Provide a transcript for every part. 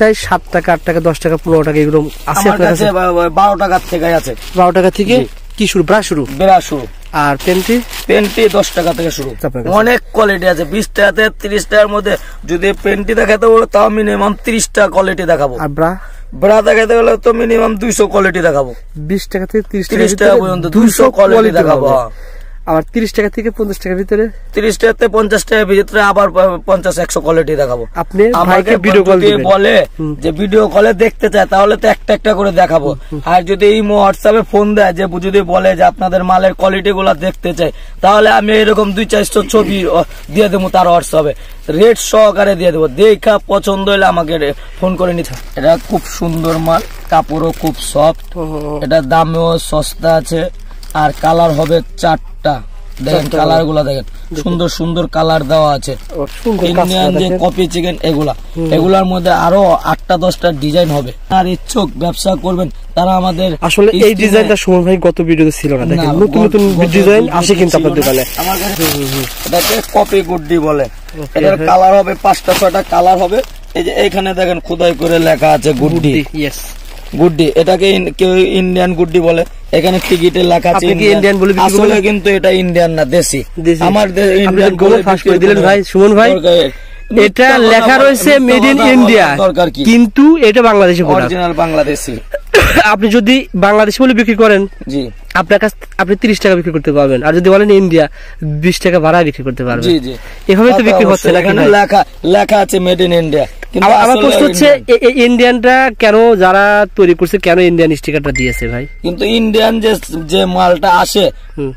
চাই সাত টাকা আট টাকা দশ টাকা পনেরো টাকা এগুলো আছে আপনার কাছে বারো টাকার থেকে আছে। বারো টাকা থেকে কি শুরু? ব্রা শুরু? বেড়া শুরু। আর পেন্টি? পেন্টি দশ টাকা থেকে শুরু। অনেক কোয়ালিটি আছে। বিশ টাকা থেকে তিরিশ টাকার মধ্যে যদি পেন্টি দেখাতে বলো তাও মিনিমাম তিরিশটা কোয়ালিটি দেখাবো। আর ব্রা? ব্রা দেখাতে গেলে তো মিনিমাম দুইশো কোয়ালিটি দেখাবো। বিশ টাকা থেকে তিরিশ টাকা পর্যন্ত দুইশো কোয়ালিটি দেখাবো। আবার তিরিশ টাকা থেকে পঞ্চাশ টাকার ভিতরে? তিরিশ টাকা থেকে পঞ্চাশ টাকার ভিতরে আবার পঞ্চাশ একশো কোয়ালিটি দেখাবো। আপনি আমাকে ভিডিও কল দিবেন। বলে যে ভিডিও কলে দেখতে চায় তাহলে তো একটা একটা করে দেখাবো। আর যদি এই হোয়াটসঅ্যাপে ফোন দেয় যে যদি বলে যে আপনাদের মালের কোয়ালিটি গুলা দেখতে চাই তাহলে আমি এরকম দুই চারশো ছবি দিয়ে দেবো তার হোয়াটসঅ্যাপে রেট সহকারে দিয়ে দেবো। দেখা পছন্দ হলে আমাকে ফোন করে নিতে এটা খুব সুন্দর মাল কাপড়ও খুব সফট এটা দামেও সস্তা আছে। আর কালার হবে চারটা। দেখেন কালার। গুলা দেখেন। সুন্দর সুন্দর কালার দেওয়া আছে। ইন্ডিয়ান যে কপি চিকেন এগুলা এগুলার মধ্যে আরও আটটা দশটা ডিজাইন হবে। আর ইচ্ছুক ব্যবসা করবেন তারা আমাদের আসলে এই ডিজাইনটা সুমন ভাই গত ভিডিওতে ছিল না দেখেন। নতুন নতুন ডিজাইন আসে কিন্তু আপনার দোকানে আমার কাছে এটাকে কপি গুড্ডি বলে। এটার কালার হবে পাঁচটা ছয়টা কালার হবে। এই যে এখানে দেখেন খোদাই করে লেখা আছে গুড্ডি ইয়েস গুড্ডি এটাকে কেউ ইন্ডিয়ান গুড্ডি বলে। এখানে টিকিটে লেখা আছে ইন্ডিয়ান। বলে আসলে কিন্তু এটা ইন্ডিয়ান না দেশি। আমার ইন্ডিয়ান বলে ফাঁস করে দিলেন ভাই, সুমন ভাই। এটা লেখা রয়েছে মেড ইন ইন্ডিয়া কিন্তু এটা বাংলাদেশি অরিজিনাল বাংলাদেশি। আপনি যদি বাংলাদেশি বলে বিক্রি করেন জি। আপনার কাছ আপনি তিরিশ টাকা বিক্রি করতে পারবেন। আর যদি বলেন ইন্ডিয়া বিশ টাকা ভাড়া বিক্রি করতে পারবেন। এভাবে তো বিক্রি হচ্ছে? লেখা লেখা আছে মেড ইন ইন্ডিয়া আমার আমার প্রশ্ন হচ্ছে Indian। এ- এ- ইন্ডিয়ানটা কেন যারা তৈরি করছে কেন ইন্ডিয়ান স্টিকারটা দিয়েছে ভাই? কিন্তু ইন্ডিয়ান যে যে মালটা আসে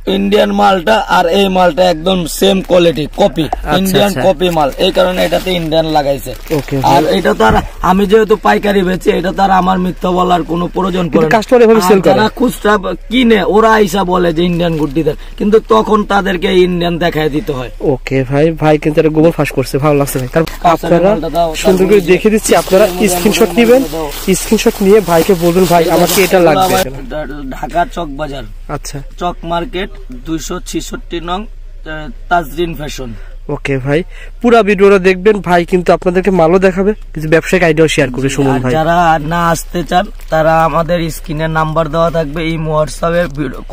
ইন্ডিয়ান মালটা আর এই মালটা একদম same quality copy Indian. Copy মাল। এই কারণে এটাতে ইন্ডিয়ান লাগাইছে। আর এটা তো আর আমি যেহেতু পাইকারি বেচি এটা তো আর আমার মিথ্যা বলার কোনো প্রয়োজন পড়ে কিন্তু এভাবে আর করে। যারা খুচরা কিনে ওরা আইসা বলে যে ইন্ডিয়ান গুড্ডি দেন। কিন্তু তখন তাদেরকে ইন্ডিয়ান দেখায় দিতে হয়। ওকে ভাই ভাই কিন্তু এটা গোবর ফাঁস করছে ভালো লাগছে ভাই। তার আপনারা সুন্দর করে দেখে দিচ্ছি আপনারা স্ক্রিনশট নেবেন। স্ক্রিনশট নিয়ে ভাইকে বলবেন ভাই আমাকে এটা লাগবে? ঢাকা চক বাজার। আচ্ছা। চক মার্কেট দুইশো ছিষট্টি নং তাজরিন ফ্যাশন। ওকে ভাই পুরা ভিডিওটা দেখবেন। ভাই কিন্তু আপনাদেরকে মালও দেখাবে। কিছু ব্যবসায়িক আইডিয়া শেয়ার করবে সুমন ভাই। যারা না আসতে চান তারা আমাদের স্ক্রিনে নাম্বার দেওয়া থাকবে এই হোয়াটসঅ্যাপে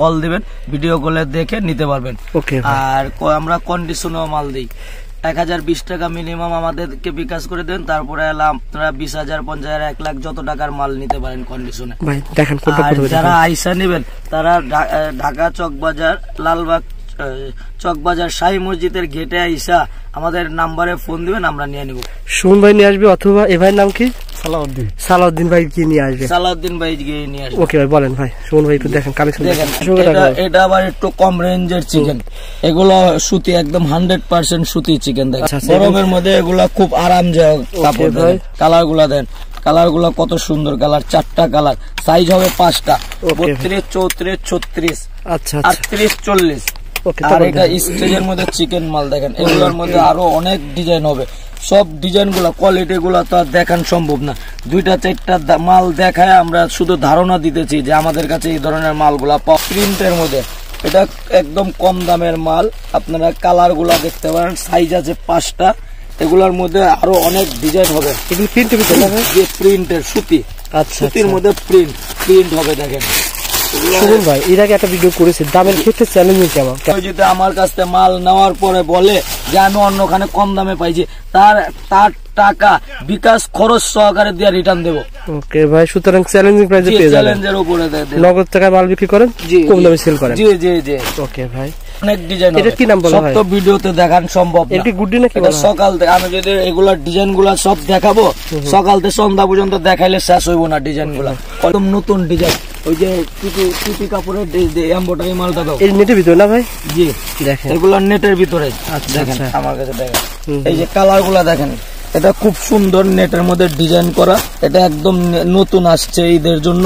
কল দিবেন ভিডিও কলে দেখে নিতে পারবেন। ওকে আর আমরা কন্ডিশনও মাল দিই। এক হাজার বিশ টাকা মিনিমাম আমাদেরকে বিকাশ করে দেন তারপরে এলাম আপনারা বিশ হাজার পঞ্চাশ হাজার এক লাখ যত টাকার মাল নিতে পারেন কন্ডিশনে দেখেন যারা। আইসা নেবেন তারা ঢা- চক ঢাকা চকবাজার লালবাগ চকবাজার শাহী মসজিদের গেটে আইসা আমাদের নাম্বারে ফোন দিবেন আমরা নিয়ে নিব। সুমন ভাই নিয়ে আসবে অথবা এ ভাইয়ের নাম কি? সালাউদ্দিন। সালাউদ্দিন ভাই কি নিয়ে আসবে? সালাউদ্দিন ভাই গিয়ে নিয়ে আসবে। ওকে ভাই বলেন ভাই সুমন ভাই একটু দেখেন কালেকশন দেখেন। এটা এটা আবার একটু কম রেঞ্জের চিকেন এগুলো সুতি একদম হান্ড্রেড পার্সেন্ট সুতি চিকেন দেখেন। আচ্ছা, গরমের মধ্যে এগুলা খুব আরামদায়ক কাপড় ভাই। কালারগুলা দেন। কালারগুলা কত সুন্দর কালার চারটা কালার। সাইজ হবে পাঁচটা। বত্রিশ চৌত্রিশ ছত্রিশ। আচ্ছা আচ্ছা। আটত্রিশ চল্লিশ। আর এটা স্টেজের মধ্যে চিকেন মাল দেখেন। এগুলোর মধ্যে আরও অনেক ডিজাইন হবে। সব ডিজাইনগুলা কোয়ালিটি গুলা তো আর দেখান সম্ভব না। দুইটা চারটা মাল দেখায় আমরা শুধু ধারণা দিতেছি যে আমাদের কাছে এই ধরনের মালগুলা প্রিন্টের মধ্যে। এটা একদম কম দামের মাল। আপনারা কালারগুলা দেখতে পারেন। সাইজ আছে পাঁচটা। এগুলোর মধ্যে আরও অনেক ডিজাইন হবে। এগুলো প্রিন্টের যে প্রিন্টের সুতি। আচ্ছা সুতির আচ্ছা। মধ্যে প্রিন্ট প্রিন্ট হবে দেখেন। সুমন ভাই এর আগে একটা ভিডিও করেছে দামের ক্ষেত্রে চ্যালেঞ্জিং কেমন যদি আমার কাছ থেকে মাল নেওয়ার পরে বলে যে আমি অন্যখানে কম দামে পাইছি তার তার টাকা বিকাশ খরচ সহকারে দিয়ে রিটার্ন দেবো। ওকে ভাই সুতরাং চ্যালেঞ্জিং প্রাইসে পেয়ে যাবেন। চ্যালেঞ্জের উপরে নগদ টাকায় মাল বিক্রি করেন কম দামে সেল করেন। জি জি জি। ওকে ভাই। অনেক ডিজাইন এটা কি নাম বলা সব হয়? তো ভিডিওতে দেখান সম্ভব না। নাকি এটা বলা? সকাল থেকে আমি যদি এগুলা ডিজাইনগুলা সব দেখাবো সকাল থেকে সন্ধ্যা পর্যন্ত দেখাইলে শেষ হইব না ডিজাইনগুলা। একদম নতুন ডিজাইন ওই যে টুপি টুপি কাপড়ের এম্বোটারি মালটা দাও। এই নেটের ভিতরে না ভাই? জি। দেখেন। এগুলো নেটের ভিতরে। আচ্ছা, দেখেন আচ্ছা। আমার কাছে দেখেন। এই যে কালারগুলা দেখেন এটা খুব সুন্দর নেটের মধ্যে ডিজাইন করা। এটা একদম নতুন আসছে ঈদের জন্য।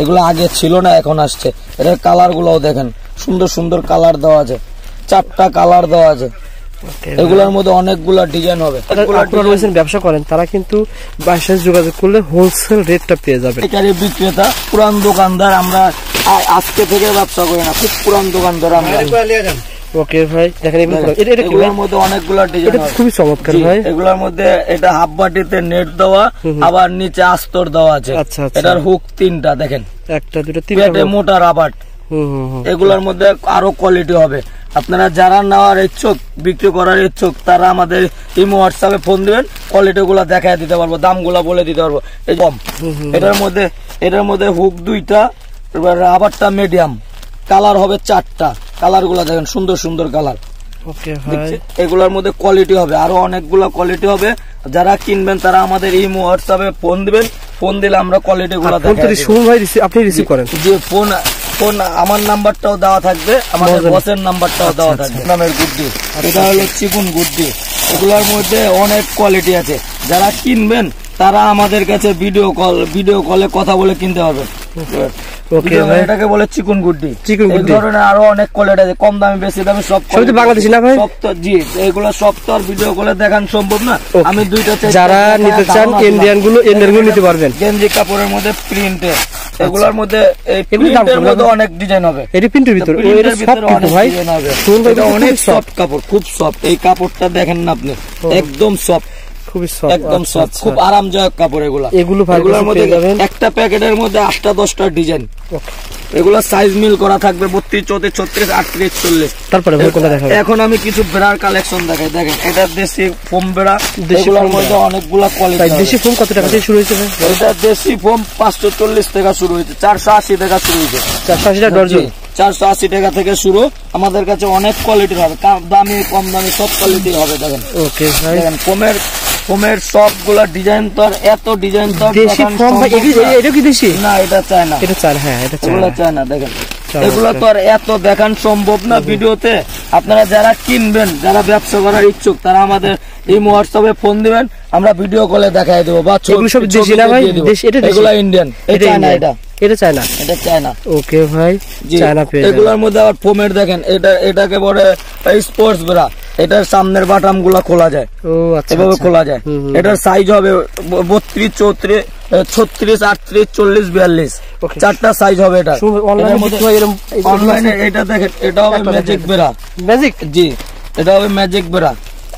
এগুলো আগে ছিল না এখন আসছে। এটার কালার গুলাও দেখেন সুন্দর সুন্দর কালার দেওয়া আছে। চারটা কালার দেওয়া আছে। এগুলোর মধ্যে অনেকগুলা ডিজাইন হবে। আপনারা রয়েছেন ব্যবসা করেন তারা কিন্তু বাসায় যোগাযোগ করলে হোলসেল রেটটা পেয়ে যাবেন। পাইকারি বিক্রেতা পুরান দোকানদার আমরা আজকে থেকে ব্যবসা করি না খুব পুরান দোকানদার আমরা। ওকে ভাই দেখেন এটা এটা এগুলোর মধ্যে অনেকগুলো ডিজাইন এটা খুবই চমৎকার ভাই। এগুলোর মধ্যে এটা হাফ বাটিতে নেট দেওয়া আবার নিচে আস্তর দেওয়া আছে। আচ্ছা, আচ্ছা। এটার হুক তিনটা দেখেন। একটা দুটো তিনটা মোটা রাবার হুম হুম হুম। এগুলোর মধ্যে আরও কোয়ালিটি হবে। আপনারা যারা নেওয়ার ইচ্ছুক বিক্রি করার ইচ্ছুক তারা আমাদের ইমো হোয়াটসঅ্যাপে ফোন দিবেন কোয়ালিটি গুলা দেখায় দিতে পারব দামগুলা বলে দিতে পারব। এই কম। এটার মধ্যে এটার মধ্যে হুক দুইটা এবার রাবারটা মিডিয়াম কালার হবে চারটা। কালারগুলা দেখেন সুন্দর সুন্দর কালার এগুলোর মধ্যে কোয়ালিটি হবে। আরও অনেকগুলো কোয়ালিটি হবে। যারা কিনবেন তারা আমাদের ইমো হোয়াটসঅ্যাপে ফোন দিবেন। ফোন দিলে আমরা কোয়ালিটি গুলো ফোন তো সুমন রিসিভ আপনি রিসিভ করেন। যে ফোন ফোন আমার নাম্বারটাও দেওয়া থাকবে আমাদের। বসের নাম্বারটাও দেওয়া থাকবে। নামের গুড্ডি। এটা হলো চিকুন গুড্ডি। এগুলোর মধ্যে অনেক কোয়ালিটি আছে। যারা কিনবেন তারা আমাদের কাছে ভিডিও কল ভিডিও কলে কথা বলে কিনতে হবে ওকে ভাই। এটাকে বলে চিকুন গুড্ডি। চিকন এই ধরনের আরও অনেক কোয়ালিটি আছে কম দামে বেশি দামে সব সবই তো বাংলাদেশি না ভাই? সব তো জি এগুলো সব তো আর ভিডিও কলে দেখান সম্ভব না। আমি দুইটা যারা নিতে চান ইন্ডিয়ানগুলো ইন্ডিয়ানগুলো নিতে পারবেন। গেঞ্জি কাপড়ের মধ্যে প্রিন্টে এগুলোর মধ্যে এই প্রিন্টের মধ্যে অনেক ডিজাইন হবে। এটি পিন্টুর ভিতর। ও এটা প্রিন্টের ভিতরে কিন্তু ভাই। এটা অনেক সফট কাপড় খুব সফট এই কাপড়টা দেখেন না আপনি। একদম সফট খুবই সফট একদম সফট খুব আরামদায়ক কাপড় এগুলা। এগুলো এগুলোর মধ্যে একটা প্যাকেটের মধ্যে আটটা দশটা ডিজাইন। এগুলো সাইজ মিল করা থাকবে বত্রিশ চৌত্রিশ ছত্রিশ আটত্রিশ চল্লিশ। তারপরে এখন আমি কিছু বেড়ার কালেকশন দেখাই। দেখেন এটা দেশি ফোম বেড়া। এগুলোর মধ্যে অনেকগুলা কোয়ালিটি দেশি ফোন কত টাকা থেকে শুরু হয়েছে এটা দেশি ফোম পাঁচশো চল্লিশ টাকা শুরু হয়েছে চারশো আশি টাকা শুরু হয়েছে। চারশো আশি টাকা ডর্জন চারশো আশি টাকা থেকে শুরু। আমাদের কাছে অনেক কোয়ালিটির হবে দামি কম দামি সব কোয়ালিটির হবে দেখেন। ওকে দেখেন ফোমের ফোমের সবগুলা ডিজাইন তো এত ডিজাইন তো দেশি ভাই সম্ভব এটি- কি দেশি? না এটা চায় না এটা চাল হ্যাঁ এটা চায় না দেখেন। এগুলো তো আর এত দেখান সম্ভব না ভিডিওতে। আপনারা যারা কিনবেন যারা ব্যবসা করার ইচ্ছুক তারা আমাদের এই হোয়াটসঅ্যাপে ফোন দিবেন আমরা ভিডিও কলে দেখাই দেবো। বা ছবি- সব দেশি না ভাই? এটা? এগুলো ইন্ডিয়ান এটা এটা না এটা। এটা চায় না এটা চায় না ওকে ভাই চায়না পেয়ে এগুলোর মধ্যে আবার ফোমের দেখেন এটা এটাকে বলে স্পোর্টস ব্রা এটার সামনের বাটামগুলা খোলা যায়। আচ্ছা এভাবে আচ্ছা। খোলা যায়। এটার সাইজ হবে বত্রিশ চৌত্রিশ ছত্রিশ আটত্রিশ চল্লিশ বিয়াল্লিশ। চারটা সাইজ হবে এটা। অনলাইনে এটা দেখেন এটা হবে ম্যাজিক বেড়া ম্যাজিক জি এটা হবে ম্যাজিক বেরা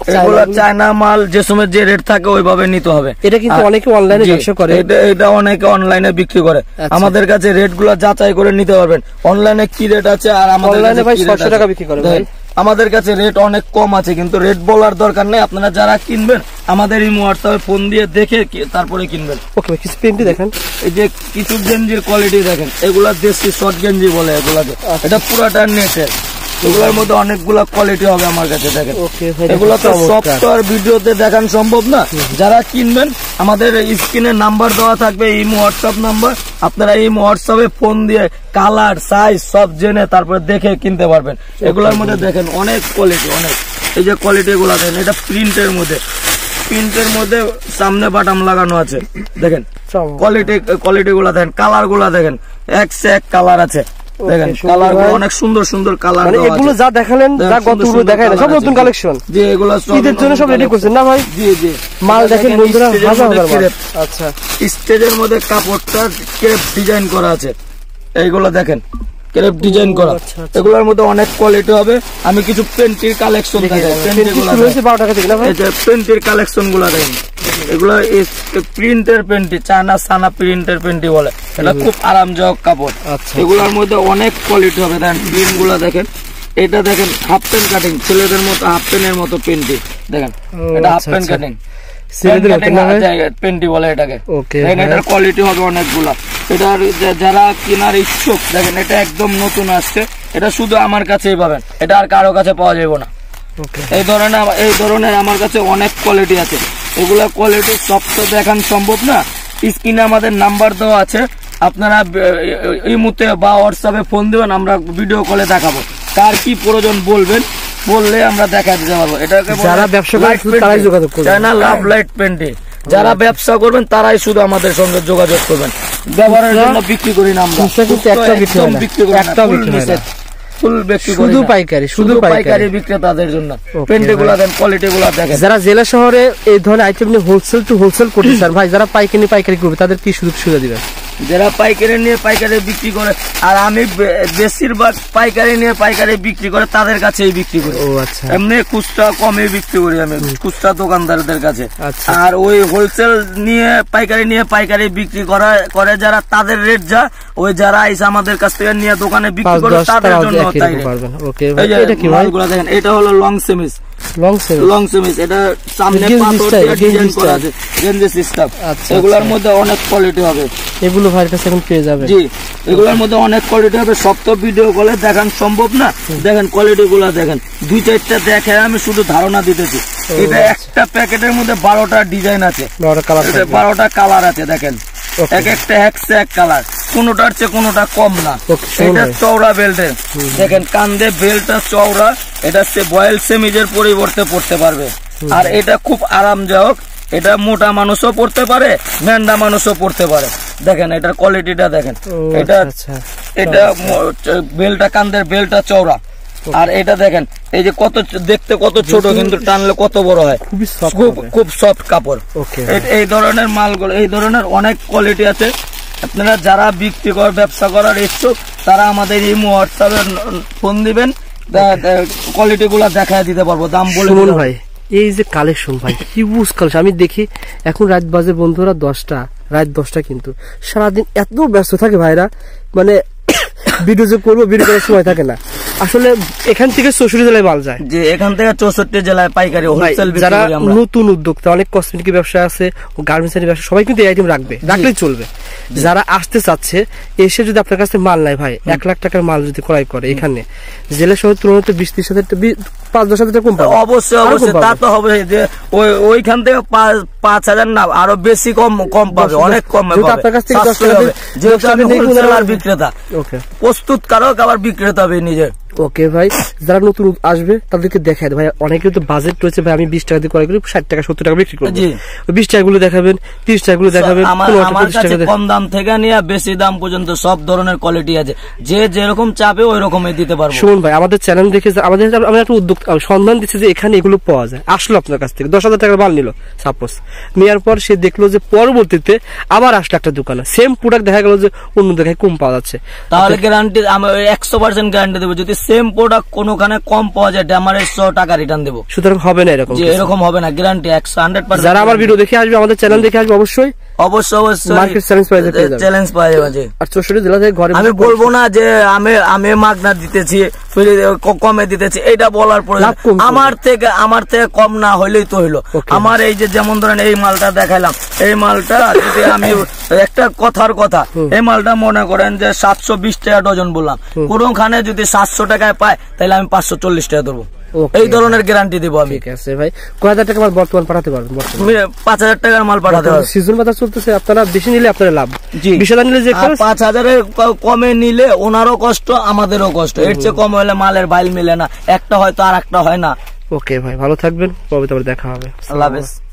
চায়না এগুলো চায়না মাল যে সময় যে রেট থাকে ওইভাবে নিতে হবে। এটা কিন্তু অনেকে অনলাইনে ব্যবসা করে। এটা এটা অনেকে অনলাইনে বিক্রি করে। আচ্ছা। আমাদের কাছে রেটগুলো যাচাই করে নিতে পারবেন। অনলাইনে কি রেট আছে আর আমাদের অনলাইনে কাছে ভাই 600 টাকা বিক্রি করে ভাই। আমাদের কাছে রেট অনেক কম আছে কিন্তু রেট বলার দরকার নেই। আপনারা যারা কিনবেন আমাদের এই হোয়াটসঅ্যাপে ফোন দিয়ে দেখে তারপরে কিনবেন। ওকে কিছু পেন্টি দেখেন। এই যে কিছু গেঞ্জির কোয়ালিটি দেখেন এগুলা দেশি শর্ট গেঞ্জি বলে এগুলাকে। আচ্ছা। এটা পুরাটা নেটের। এগুলোর মধ্যে অনেকগুলো কোয়ালিটি হবে আমার কাছে দেখেন। এগুলো তো আর ভিডিওতে দেখান সম্ভব না। যারা কিনবেন আমাদের স্ক্রিনে নাম্বার দেওয়া থাকবে এই হোয়াটসঅ্যাপ নাম্বার আপনারা এই হোয়াটসঅ্যাপে ফোন দিয়ে কালার সাইজ সব জেনে তারপরে দেখে কিনতে পারবেন। এগুলোর মধ্যে দেখেন অনেক কোয়ালিটি অনেক। এই যে কোয়ালিটি গুলো দেখেন এটা প্রিন্টের মধ্যে। প্রিন্টের মধ্যে সামনে বাটাম লাগানো আছে। দেখেন কোয়ালিটি কোয়ালিটি গুলা দেখেন কালারগুলা দেখেন এক সে এক কালার আছে। দেখেন কালার অনেক সুন্দর সুন্দর কালার মানে এগুলো যা দেখালেন যা সুন্দর গতগুলো দেখায় সব নতুন কালেকশন যে এগুলো সব ঈদের জন্য সব রেডি করছেন না ভাই? জি জি। মাল দেখেন বন্ধুরা স্টেজের হাজার হাজার আচ্ছা। স্টেজের মধ্যে কাপড়টা ক্রেপ ডিজাইন করা আছে। এইগুলো দেখেন ক্রেপ ডিজাইন করা। আচ্ছা, আচ্ছা। এগুলোর মধ্যে অনেক কোয়ালিটি হবে। আমি কিছু পেন্টির কালেকশন দেখাই পেন্টির কালেকশনগুলো দেখেন। এগুলো প্রিন্টের পেন্টি চায়না সানা প্রিন্টের পেন্টি বলে। এটা খুব আরামদায়ক কাপড়। আচ্ছা। এগুলোর মধ্যে অনেক কোয়ালিটি হবে। দেখেন প্রিন্টগুলো দেখেন। এটা দেখেন হাফ প্যান্ট কাটিং ছেলেদের মতো হাফ প্যান্টের মতো পেন্টি দেখেন এটা হাফ প্যান্ট। কাটিং পেন্টি বলে এটাকে। ভাই। এটার কোয়ালিটি হবে অনেকগুলা। এটার যারা কেনার ইচ্ছুক দেখেন এটা একদম নতুন আসছে। এটা শুধু আমার কাছেই পাবেন। এটা আর কারও কাছে পাওয়া যাবে না। এই ধরনের এই ধরনের আমার কাছে অনেক কোয়ালিটি আছে। এগুলা কোয়ালিটি সব তো দেখান সম্ভব না। স্ক্রিনে আমাদের নাম্বার দেওয়া আছে। আপনারা এই মুহূর্তে বা হোয়াটসঅ্যাপে ফোন দেবেন আমরা ভিডিও কলে দেখাবো। কার কি প্রয়োজন বলবেন বললে আমরা দেখা দিতে পারব। এটাকে যারা ব্যবসা তারাই যোগাযোগ করবেন। চায়না লাভ লাইট পেন্টিং যারা ব্যবসা করবেন তারাই শুধু আমাদের সঙ্গে যোগাযোগ করবেন। ব্যবহারের জন্য বিক্রি করি না আমরা। একদম বিক্রি করি না। ফুল বিক্রি করি শুধু পাইকারি, শুধু পাইকারি। বিক্রেতাদের জন্য Okay, গুলা ভাই। দেন কোয়ালিটি গুলা দেখেন যারা জেলা শহরে এই ধরনের আইটেম নিয়ে হোলসেল টু হোলসেল করতে চান ভাই যারা পাইকারি পাইকারি করবে তাদের কি সুযোগ সুবিধা দিবেন যারা পাইকারি নিয়ে পাইকারি বিক্রি করে আর আমি বেশিরভাগ পাইকারি নিয়ে পাইকারি বিক্রি করে তাদের কাছেই বিক্রি করি। ও আচ্ছা। এমনি খুচরা কমে বিক্রি করি আমি খুচরা দোকানদারদের কাছে। আচ্ছা। আর ওই হোলসেল নিয়ে পাইকারি নিয়ে পাইকারি বিক্রি করা করে যারা তাদের রেট যা ওই যারা আইসে আমাদের কাছ থেকে নিয়ে দোকানে বিক্রি করে তাদের জন্য তাই এটা হলো লং সেমিস লং সেল লং সেমিস এটা সামনে পাথর দিয়ে ডিজাইন করা আছে গেঞ্জি সিস্টেম এগুলোর। মধ্যে অনেক কোয়ালিটি হবে। এগুলো ভাইয়ের কাছে এখন পেয়ে যাবে জি এগুলোর মধ্যে অনেক কোয়ালিটি হবে। সব তো ভিডিও কলে দেখান সম্ভব না। দেখেন কোয়ালিটি গুলো দেখেন। দুই চারটা দেখে আমি শুধু ধারণা দিতেছি। এটা আচ্ছা। একটা প্যাকেটের মধ্যে বারোটা ডিজাইন আছে। বারোটা কালার আছে দেখেন. এক একটা একশো এক কালার কোনোটার চেয়ে কোনোটা কম না। এটা চওড়া বেল্টের দেখেন কান্দে বেল্টটা চওড়া এটা হচ্ছে বয়েল সেমিজের পরিবর্তে পড়তে পারবে। আর এটা খুব আরামদায়ক। এটা মোটা মানুষও পড়তে পারে ম্যান্ডা মানুষও পড়তে পারে। দেখেন এটার কোয়ালিটিটা দেখেন। এটা আচ্ছা এটা ম- বেলটা কান্দের বেলটা চওড়া। আর এটা দেখেন এই যে কত দেখতে কত ছোট কিন্তু টানলে কত বড় হয়। খুব। খুব সফট কাপড়। ওকে এই- ধরনের মালগুলো এই ধরনের অনেক কোয়ালিটি আছে। আপনারা যারা বিক্রি কর ব্যবসা করার ইচ্ছুক তারা আমাদের এই হোয়াটসঅ্যাপে ফোন দিবেন। কোয়ালিটি গুলা দেখায় দিতে পারব দাম বলে ভাই এই যে কালেকশন ভাই হিউজ কালেকশন আমি দেখি এখন রাত বাজে বন্ধুরা দশটা রাত দশটা কিন্তু। সারাদিন এত ব্যস্ত থাকে ভাইরা মানে ভিডিও যে করব ভিডিও করার সময় থাকে না। আসলে এখান থেকে চৌষট্টি জেলায় মাল যায়। যে এখান থেকে চৌষট্টি জেলায় পাইকারি হোলসেল যারা নতুন উদ্যোক্তা অনেক কসমেটিক ব্যবসা আছে গার্মেন্টস ব্যবসা সবাই কিন্তু এই আইটেম রাখবে রাখলেই চলবে। যারা আসতে চাচ্ছে এসে যদি আপনার কাছে মাল নাই ভাই এক লাখ টাকার মাল যদি ক্রয় করে এখানে জেলা শহর তুলনায় বিশ ত্রিশ হাজার পাঁচ দশ হাজার কম পাবে। অবশ্যই অবশ্যই তা তো হবে যে ওই ওইখান থেকে পাঁচ- হাজার না আরও বেশি কম কম পাবে অনেক কম যেহেতু আপনার কাছ থেকে যেহেতু আমি বিক্রেতা। ওকে প্রস্তুত কারক আবার বিক্রেতা হবে নিজে ওকে ভাই যারা নতুন আসবে তাদেরকে দেখায় ভাই অনেকের তো বাজেট রয়েছে ভাই আমি বিশ টাকা দিয়ে ক্রয় করি ষাট টাকা সত্তর টাকা বিক্রি করব। বিশ টাকা গুলো দেখাবেন তিরিশ টাকা গুলো দেখাবেন। কম দাম থেকে নিয়ে বেশি দাম পর্যন্ত সব ধরনের কোয়ালিটি আছে। যে যেরকম চাবে ওই রকমই দিতে পারব। শুনুন ভাই আমাদের চ্যানেল দেখে আমাদের আমরা একটা উদ্যোগ সন্ধান দিচ্ছি যে এখানে এগুলো পাওয়া যায়। আসলো আপনার কাছ থেকে। দশ হাজার টাকার মাল নিল সাপোজ নেওয়ার পর সে দেখল যে পরবর্তীতে আবার আসলো একটা দোকানে। সেম প্রোডাক্ট দেখা গেল যে অন্য জায়গায় কম পাওয়া যাচ্ছে। তাহলে গ্যারান্টি আমি একশো পার্সেন্ট গ্যারান্টি দেবো। যদি সেম প্রোডাক্ট কোনোখানে কম পাওয়া যায় ড্যামারের সহ টাকা রিটার্ন দেবো। সুতরাং হবে না এরকম যে এরকম হবে না গ্যারান্টি একশো হান্ড্রেড যারা আমার ভিডিও দেখে আসবে আমাদের চ্যানেল দেখে আসবে অবশ্যই। অবশ্যই অবশ্যই Market challenge price এ পেয়ে যাবে। চ্যালেঞ্জ পাওয়া যাবে জি। আর চৌষট্টি জেলা থেকে ঘরে আমি বলব না যে আমি আমি মাগনা দিতেছি কমে দিতেছি এটা বলার পরে আমার থেকে আমার থেকে কম না হইলেই তো হইল। আমার এই যে যেমন ধরেন এই মালটা দেখাইলাম এই মালটা যদি আমি একটা কথার কথা এই মালটা মনে করেন যে সাতশো বিশ টাকা ডজন বললাম। কোনোখানে যদি সাতশো টাকায় পায় তাহলে আমি পাঁচশো চল্লিশ টাকা ধরবো. এই ধরনের গ্যারান্টি দিব আমি। ঠিক আছে ভাই। কয় হাজার টাকা মাল বর্তমান পাঠাতে পারবেন? পাঁচ হাজার টাকার মাল পাঠাতে পারবেন সিজন বাজার চলতেছে আপনারা বেশি নিলে আপনারা লাভ। জি। বিশ হাজার নিলে যে পাঁচ হাজারের কমে নিলে ওনারও কষ্ট আমাদেরও কষ্ট। এর চেয়ে কম হলে মালের বাইল মিলে না। একটা হয়তো আর একটা হয় না। ওকে ভাই ভালো থাকবেন। কবে তারপর দেখা হবে। আল্লাহ হাফেজ।